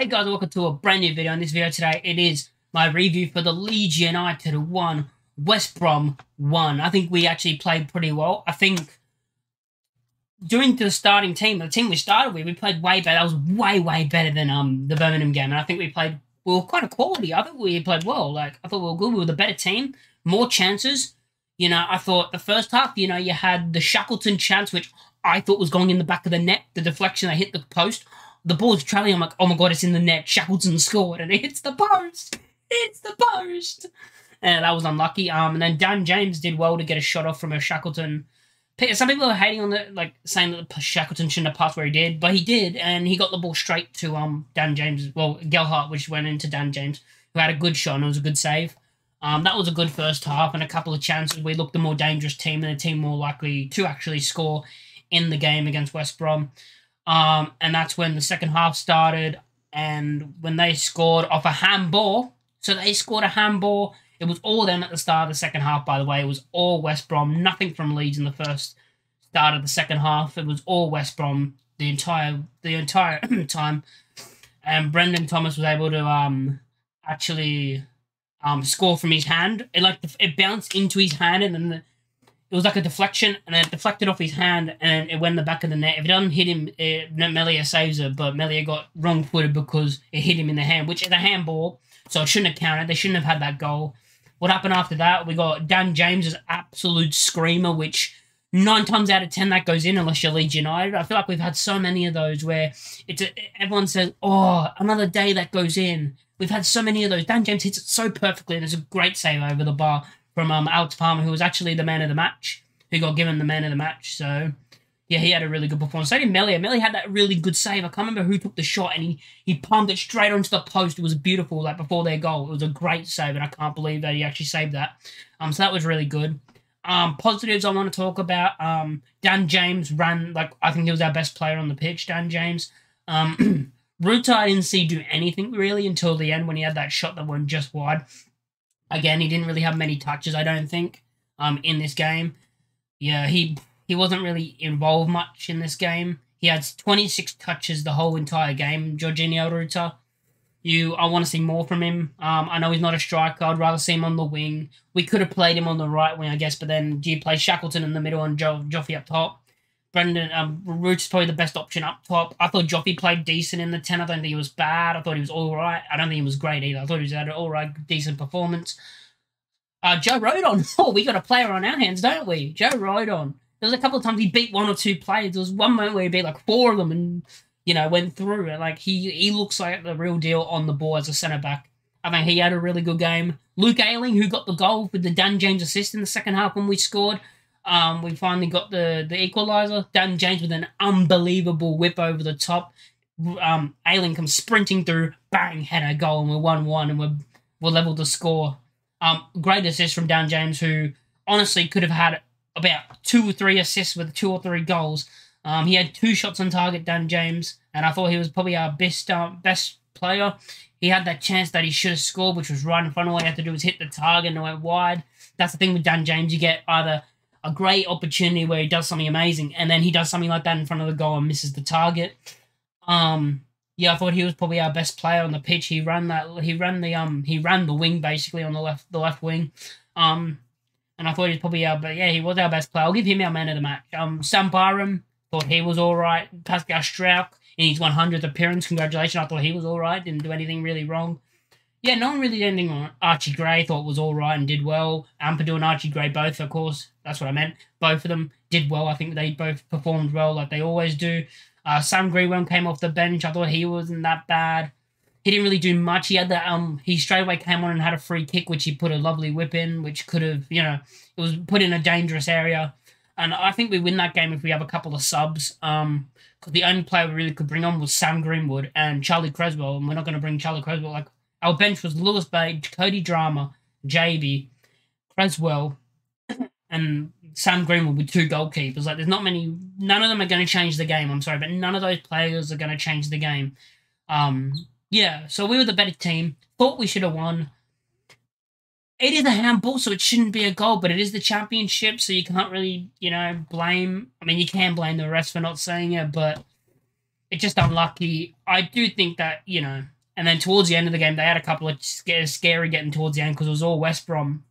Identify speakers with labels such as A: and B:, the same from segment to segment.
A: Hey guys, welcome to a brand new video. In this video today, it is my review for the Leeds United 1, West Brom 1. I think we actually played pretty well. I think during the starting team, the team we started with, we played way better. That was way, way better than um the Birmingham game. And I think we played, we were quite a quality. I think we played well. Like, I thought we were good. We were the better team, more chances. You know, I thought the first half, you know, you had the Shackleton chance, which I thought was going in the back of the net. The deflection, I hit the post the ball's traveling. I'm like, oh my god, it's in the net. Shackleton scored, and it hits the post. It's the post. And that was unlucky. Um, and then Dan James did well to get a shot off from a Shackleton. Some people are hating on the like saying that Shackleton shouldn't have passed where he did, but he did, and he got the ball straight to um Dan James. Well, Gelhardt, which went into Dan James, who had a good shot and it was a good save. Um, that was a good first half and a couple of chances. We looked the more dangerous team and a team more likely to actually score in the game against West Brom. Um, and that's when the second half started. And when they scored off a handball, so they scored a handball. It was all them at the start of the second half, by the way. It was all West Brom, nothing from Leeds in the first start of the second half. It was all West Brom the entire the entire time. And Brandon Thomas was able to um actually um score from his hand. It like it bounced into his hand and then the, it was like a deflection, and it deflected off his hand, and it went in the back of the net. If it doesn't hit him, it, Meslier saves it, but Meslier got wrong footed because it hit him in the hand, which is a handball, so it shouldn't have counted. They shouldn't have had that goal. What happened after that? We got Dan James's absolute screamer, which nine times out of ten that goes in unless you're Leeds United. I feel like we've had so many of those where it's a, everyone says, "Oh, another day that goes in." We've had so many of those. Dan James hits it so perfectly, and it's a great save over the bar from um, Alex Palmer, who was actually the man of the match, who got given the man of the match. So, yeah, he had a really good performance. So did Meslier. Meslier had that really good save. I can't remember who took the shot, and he, he palmed it straight onto the post. It was beautiful, like before their goal. It was a great save, and I can't believe that he actually saved that. Um, so that was really good. Um, positives I want to talk about. Um, Dan James ran like I think he was our best player on the pitch. Dan James. Um, Rutter I didn't see do anything really until the end when he had that shot that went just wide. Again, he didn't really have many touches, I don't think, um, in this game. Yeah, he he wasn't really involved much in this game. He had 26 touches the whole entire game, Georginio Rutter. You, I want to see more from him. Um, I know he's not a striker. I'd rather see him on the wing. We could have played him on the right wing, I guess, but then do you play Shackleton in the middle and jo- Joffy up top? Brendan um, Root's probably the best option up top. I thought Joffy played decent in the 10. I don't think he was bad. I thought he was all right. I don't think he was great either. I thought he was had an all right, decent performance. Uh, Joe Rodon. Oh, we got a player on our hands, don't we? Joe Rodon. There was a couple of times he beat one or two players. There was one moment where he beat like four of them and, you know, went through. Like, he, he looks like the real deal on the ball as a centre back. I think he had a really good game. Luke Ayling, who got the goal with the Dan James assist in the second half when we scored. Um, we finally got the the equalizer. Dan James with an unbelievable whip over the top. Um, Ayling comes sprinting through, bang, header goal, and we're one one, and we're we're level to score. Um, great assist from Dan James, who honestly could have had about two or three assists with two or three goals. Um, he had two shots on target, Dan James, and I thought he was probably our best uh, best player. He had that chance that he should have scored, which was right in front of all he had to do was hit the target and it went wide. That's the thing with Dan James. You get either a great opportunity where he does something amazing, and then he does something like that in front of the goal and misses the target. Um, yeah, I thought he was probably our best player on the pitch. He ran that. He ran the um. He ran the wing basically on the left the left wing. Um, and I thought he was probably our. But yeah, he was our best player. I'll give him our man of the match. Um, Sam Byram thought he was all right. Pascal Struijk in his 100th appearance. Congratulations. I thought he was all right. Didn't do anything really wrong yeah, no one really did anything on Archie Gray. Thought was all right and did well. Ampadu and Archie Gray both, of course. That's what I meant. Both of them did well. I think they both performed well, like they always do. Uh, Sam Greenwood came off the bench. I thought he wasn't that bad. He didn't really do much. He had that. Um, he straight away came on and had a free kick, which he put a lovely whip in, which could have, you know, it was put in a dangerous area. And I think we win that game if we have a couple of subs. Um, because the only player we really could bring on was Sam Greenwood and Charlie Cresswell, and we're not going to bring Charlie Cresswell. like our bench was Lewis Bate, Cody Drameh, JB, Cresswell, and Sam Greenwood with two goalkeepers. Like, there's not many. None of them are going to change the game. I'm sorry, but none of those players are going to change the game. Um, yeah. So we were the better team. Thought we should have won. It is a handball, so it shouldn't be a goal, but it is the championship, so you can't really, you know, blame. I mean, you can blame the rest for not saying it, but it's just unlucky. I do think that you know, and then towards the end of the game, they had a couple of scares, scary getting towards the end because it was all West Brom.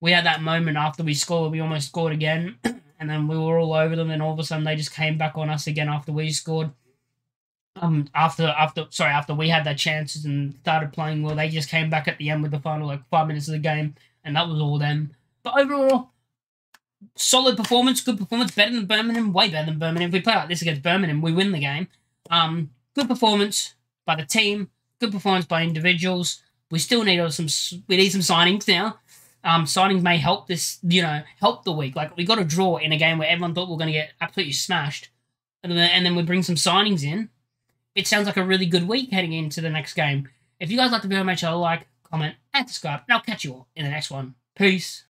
A: We had that moment after we scored, we almost scored again, and then we were all over them, and all of a sudden they just came back on us again after we scored. Um, after after sorry, after we had their chances and started playing well, they just came back at the end with the final like five minutes of the game, and that was all them. But overall, solid performance, good performance, better than Birmingham, way better than Birmingham. If we play like this against Birmingham, we win the game. Um, good performance by the team, good performance by individuals. We still need some we need some signings now. Um, signings may help this, you know, help the week. Like we got a draw in a game where everyone thought we are going to get absolutely smashed, and then, and then we bring some signings in. It sounds like a really good week heading into the next game. If you guys like the video, make sure to like, comment, and subscribe, and I'll catch you all in the next one. Peace.